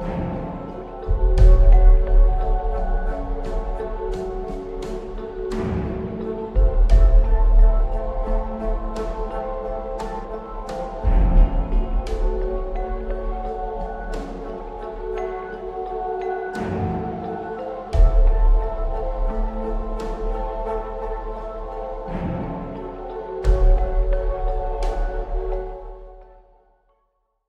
you